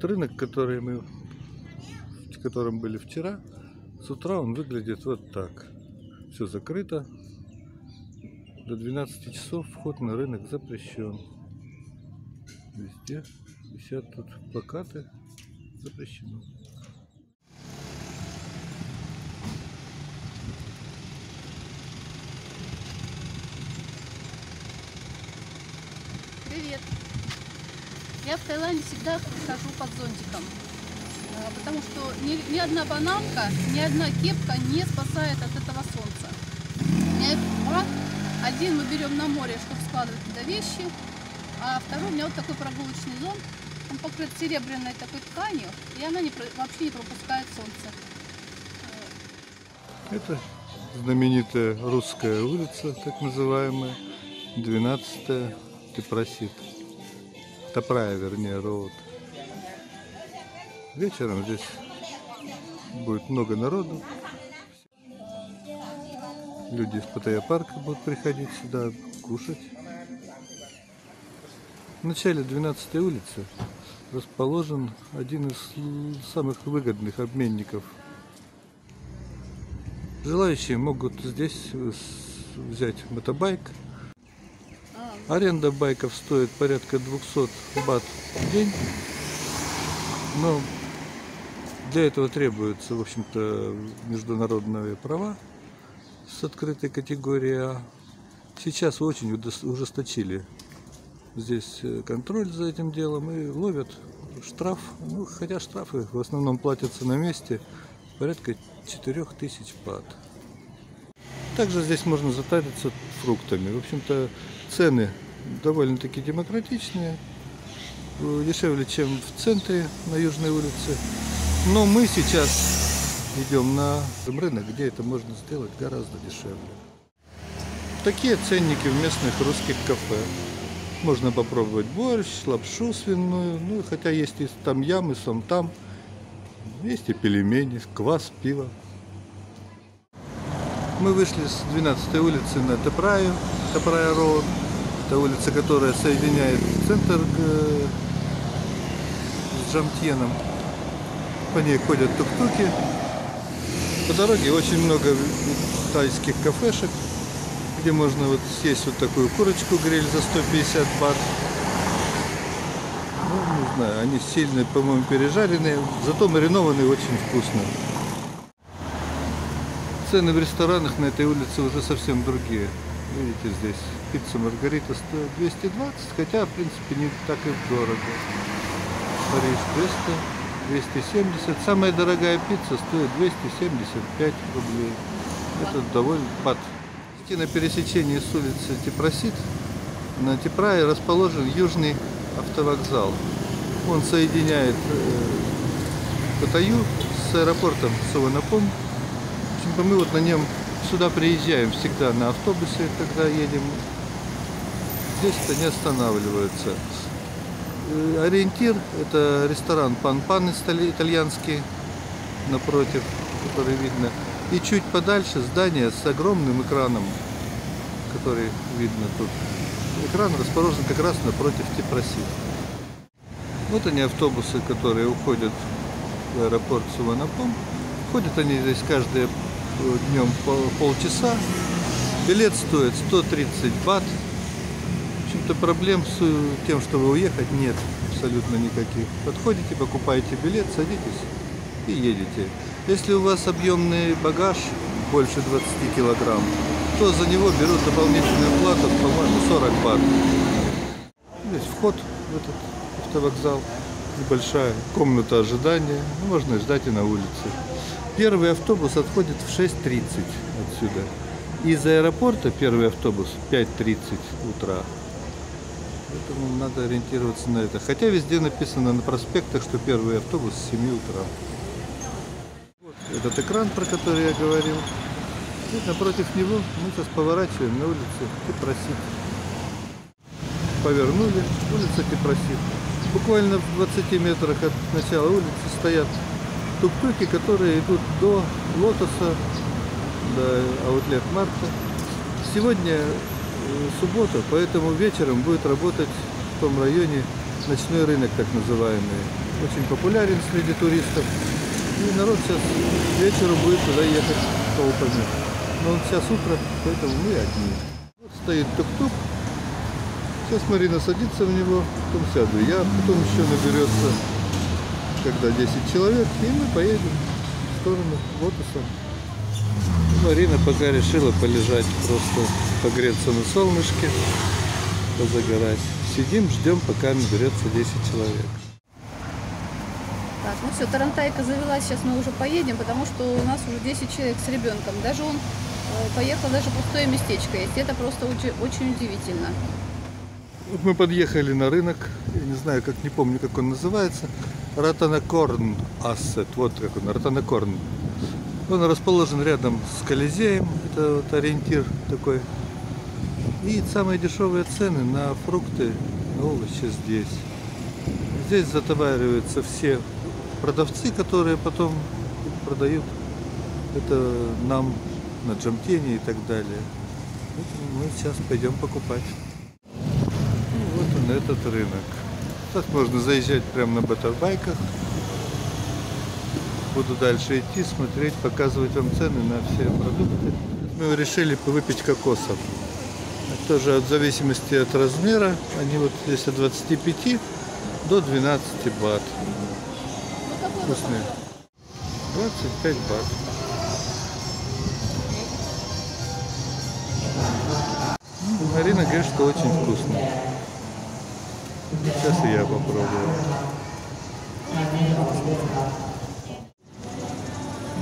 Вот рынок, который мы, в котором были вчера, с утра он выглядит вот так. Все закрыто. До 12 часов вход на рынок запрещен. Везде висят тут плакаты. Запрещено. Привет. Я в Таиланде всегда хожу под зонтиком. А, Потому что ни, ни одна бананка, ни одна кепка не спасает от этого солнца. У меня их два. Один мы берем на море, чтобы складывать туда вещи. А второй у меня вот такой прогулочный зонт. Он покрыт серебряной такой тканью, и она не, вообще не пропускает солнце. Это знаменитая русская улица, так называемая, 12-я Тепросит. Топрая, вернее, роуд. Вечером здесь будет много народу. Люди из Паттайя парка будут приходить сюда кушать. В начале 12 улицы расположен один из самых выгодных обменников Желающие могут здесь взять мотобайк. Аренда байков стоит порядка 200 бат в день. Но для этого требуются, в общем-то, международные права с открытой категории А. Сейчас очень ужесточили здесь э, контроль за этим делом и ловят штраф. Ну, хотя штрафы в основном платятся на месте порядка 4000 бат. Также здесь можно затариться фруктами. В общем-то, цены довольно-таки демократичные, э, дешевле, чем в центре на Южной улице. Но мы сейчас идем на рынок, где это можно сделать гораздо дешевле. Такие ценники в местных русских кафе. Можно попробовать борщ, лапшу свиную, ну, хотя есть и там ямы, сом там. Есть и пельмени, квас, пиво. Мы вышли с 12 улицы на Тепраю, Тепрая Роуд. Это улица, которая соединяет центр э, с Джамтьеном. По ней ходят тук-туки. По дороге очень много тайских кафешек, где можно вот съесть вот такую курочку гриль за 150 бат. Ну, не знаю, они сильно, по-моему, пережаренные, зато маринованные очень вкусно. Цены в ресторанах на этой улице уже совсем другие. Видите, здесь пицца Маргарита стоит 220, хотя, в принципе, не так и дорого. Париж 200, 270. Самая дорогая пицца стоит 275 рублей. Это довольно пад. Идти на пересечении с улицы Тепросит. На Тепрае расположен южный автовокзал. Он соединяет э, Паттайю с аэропортом Суванапом. Общем-то, мы вот на нем сюда приезжаем всегда на автобусе, когда едем. Здесь-то не останавливаются. Э, Ориентир – это ресторан Пан Пан итали- итальянский напротив, который видно. И чуть подальше здание с огромным экраном, который видно тут. Экран расположен как раз напротив Тепроси. Вот они автобусы, которые уходят в аэропорт Суванапом. Ходят они здесь каждые днем по- полчаса. Билет стоит 130 бат. В общем-то проблем с тем, чтобы уехать, нет абсолютно никаких. Подходите, покупаете билет, садитесь и едете. Если у вас объемный багаж больше 20 килограмм, то за него берут дополнительную плату, по-моему, 40 бат. Здесь вход в этот автовокзал, небольшая комната ожидания, можно ждать и на улице. Первый автобус отходит в 6.30 отсюда. Из аэропорта первый автобус в 5.30 утра. Поэтому надо ориентироваться на это. Хотя везде написано на проспектах, что первый автобус с 7 утра. Вот этот экран, про который я говорил. И напротив него мы сейчас поворачиваем на улицу Тепросит. Повернули, улица Тепросит. Буквально в 20 метрах от начала улицы стоят тук-туки, которые идут до Лотоса, до Аутлет Марта. Сегодня э, суббота, поэтому вечером будет работать в том районе ночной рынок, так называемый. очень популярен среди туристов. И народ сейчас к вечеру будет туда ехать толпами. Но вот сейчас утро, поэтому мы одни. Вот стоит тук-тук. Сейчас Марина садится в него, потом сяду я, потом еще наберется, когда 10 человек, и мы поедем в сторону Лотоса. Марина пока решила полежать, просто погреться на солнышке, позагорать. Сидим, ждем, пока наберется 10 человек. Так, ну все, Тарантайка завелась, сейчас мы уже поедем, потому что у нас уже 10 человек с ребенком. Даже он э, поехал, даже пустое местечко есть. Это просто очень, очень удивительно. Вот мы подъехали на рынок, я не знаю, как не помню, как он называется. Ратанакорн Ассет, вот как он, Ратанакорн. Он расположен рядом с Колизеем, это вот ориентир такой. И самые дешевые цены на фрукты, на овощи здесь. Здесь затовариваются все продавцы, которые потом продают это нам на Джамтене и так далее. Поэтому мы сейчас пойдем покупать. Ну, вот он, этот рынок. Сейчас можно заезжать прямо на батербайках. Буду дальше идти, смотреть, показывать вам цены на все продукты. Мы решили выпить кокосов. Тоже от зависимости от размера. Они вот здесь от 25 до 12 бат. Вкусные. 25 бат. Марина говорит, что очень вкусно. Сейчас и я попробую.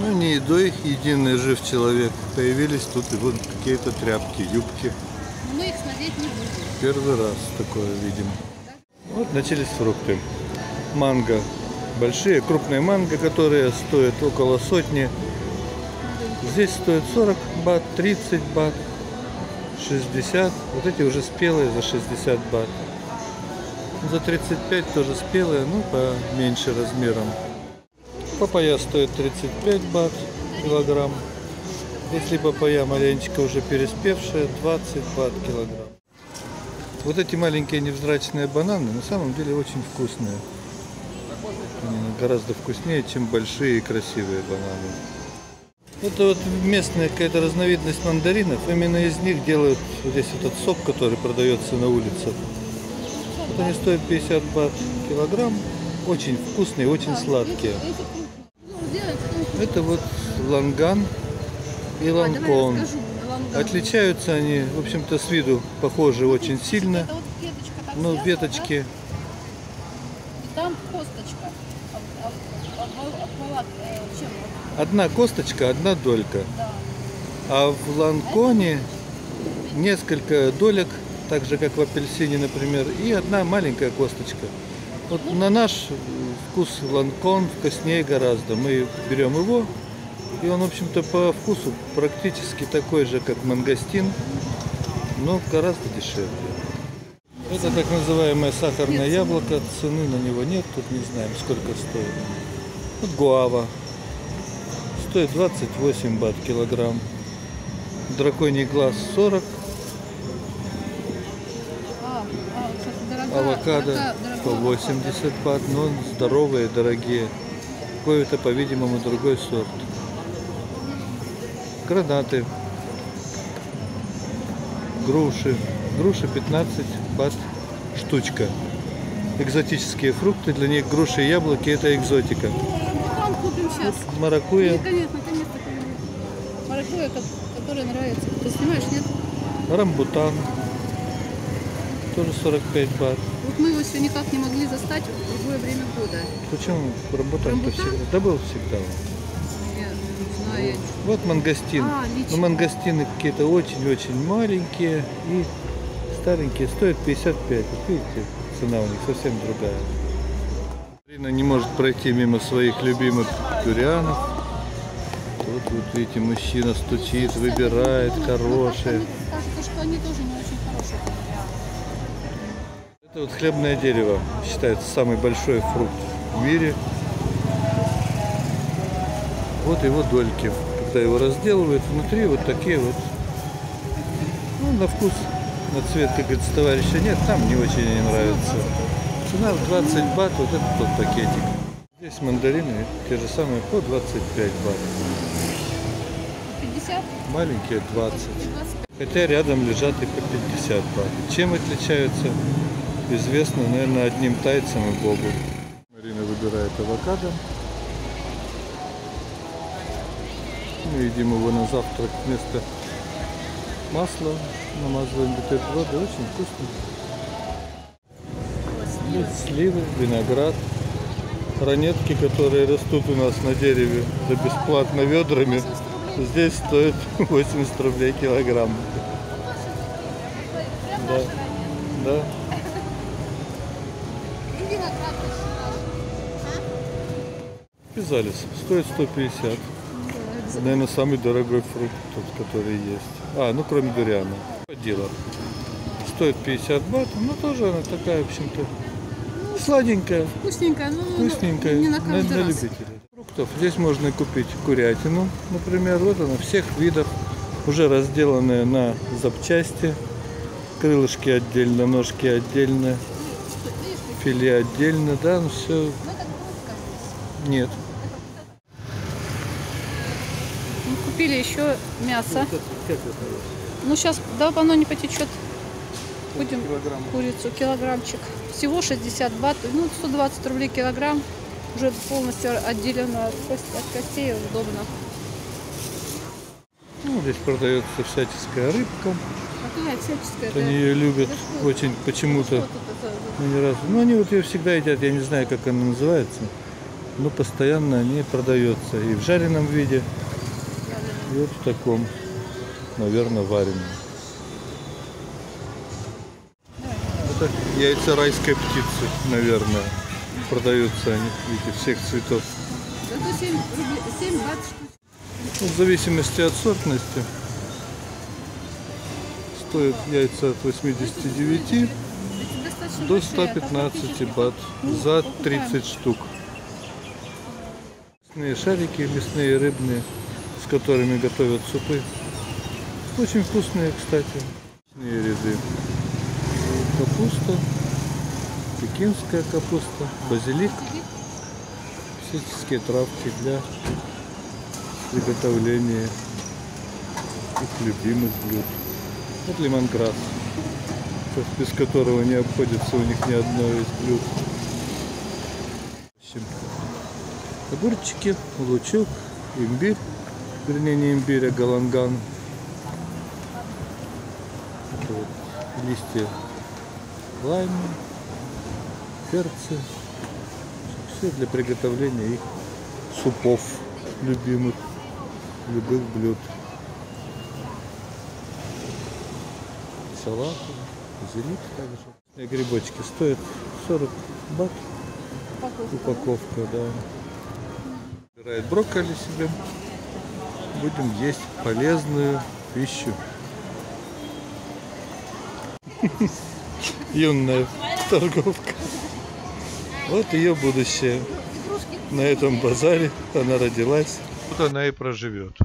Ну, не едой, единый жив человек. Появились тут и вот какие-то тряпки, юбки. Мы их смотреть не будем. Первый раз такое видим. Вот начались фрукты. Манго. Большие, крупные манго, которые стоят около сотни. Здесь стоит 40 бат, 30 бат, 60. Вот эти уже спелые за 60 бат. За 35 тоже спелые, ну поменьше размером. Папайя стоит 35 бат килограмм. Если папайя маленечко уже переспевшая, 20 бат килограмм. Вот эти маленькие невзрачные бананы на самом деле очень вкусные. Они гораздо вкуснее, чем большие и красивые бананы. Это вот местная какая-то разновидность мандаринов. Именно из них делают вот здесь этот сок, который продается на улице. Они стоят 50 бат килограмм. Очень вкусные, очень сладкие. Ну, ну, Это вот ланган и ланкон. Отличаются они, в общем-то, с виду похожи очень сильно. Связана, веточки там косточка. Одна косточка, одна долька. А в ланконе несколько долек, так же как в апельсине, например, и одна маленькая косточка. Вот на наш вкус ланкон вкуснее гораздо. Мы берем его, и он, в общем-то, по вкусу практически такой же, как мангостин, но гораздо дешевле. Это так называемое сахарное яблоко, цены на него нет, тут не знаем, сколько стоит. Вот гуава, стоит 28 бат килограмм. Драконий глаз 40, авокадо дорога- дорога по 80 бат, но здоровые, дорогие. Какой-то, по-видимому, другой сорт. Гранаты, груши. Груши 15 бат штучка. Экзотические фрукты, для них груши и яблоки это экзотика. Купим сейчас. Наконец, наконец-то появилась. Маракуйя, ко- которая нравится. Ты снимаешь, нет? Рамбутан. Тоже 45 бат. Вот мы его все никак не могли застать в другое время года. Почему Рамбутан? всегда? Да был всегда. Я не знаю. я- Вот мангостин. А, Но лично. мангостины какие-то очень-очень маленькие и старенькие. Стоят 55. Вот видите, цена у них совсем другая. Марина не может пройти мимо своих любимых дурианов. Тут вот видите, мужчина стучит, выбирает хорошие. Кажется, что они тоже не вот хлебное дерево. Считается самый большой фрукт в мире. Вот его дольки. Когда его разделывают, внутри вот такие вот. Ну, на вкус, на цвет, как говорится, товарища нет. Там не очень они нравятся. Цена в 20 бат, вот этот тот пакетик. Здесь мандарины те же самые по 25 бат. 50, Маленькие 20. 25. Хотя рядом лежат и по 50 бат. Чем отличаются, известно, наверное, одним тайцем и Богу. Марина выбирает авокадо. Мы едим его на завтрак вместо масла. Намазываем бутерброды. Очень вкусно. Есть сливы, виноград, ранетки, которые растут у нас на дереве за бесплатно ведрами. 80 рублей. Здесь стоит 80 рублей килограмм. Да. Да. И виноград почти наш. Пизалис стоит 150. Наверное, самый дорогой фрукт, тот, который есть. А, ну кроме дуриана. Дила. Стоит 50 бат, но тоже она такая, в общем-то, сладенькая, Вкусненькая, ну, ну, вкусненькая, не на на, каждый на раз. любителя. Фруктов. Здесь можно купить курятину, например, вот она, всех видов, уже разделанная на запчасти. Крылышки отдельно, ножки отдельно, филе отдельно, да, ну все, ну это нет. Мы купили еще мясо. Ну сейчас, да, оно не потечет. Будем курицу, килограммчик. Всего 60 бат, ну 120 рублей килограмм. Уже полностью отделено от, кость- от костей, удобно. Ну, здесь продается всяческая рыбка. Какая всяческая. Они ее любят Да очень почему-то. Ну, ни разу. Ну, они вот ее всегда едят, я не знаю, как она называется. Но постоянно они продается и в жареном виде, вот в таком, наверное, вареном. Это яйца райской птицы, наверное. Продаются они, видите, всех цветов. Зато 7, рублей, 7 бат штук. Ну, в зависимости от сортности. Стоят яйца от 89 Эти достаточно до большие, а там 115 практически бат Ну, за покупаем. 30 штук. Мясные шарики, мясные рыбные, с которыми готовят супы. Очень вкусные, кстати. Мясные ряды. Капуста, пекинская капуста, базилик, всяческие травки для приготовления их любимых блюд. Вот лимонграсс, без которого не обходится у них ни одно из блюд. Огурчики, лучок, имбирь, вернее не имбирь, а галанган. Это вот листья лайма, перцы. Все для приготовления их супов любимых, любых блюд. Салаты, базилик также. Грибочки стоят 40 бат Упаковка. упаковка, да. Собирает брокколи себе. Будем есть полезную пищу. Юная торговка. Вот ее будущее. На этом базаре она родилась. Вот она и проживет.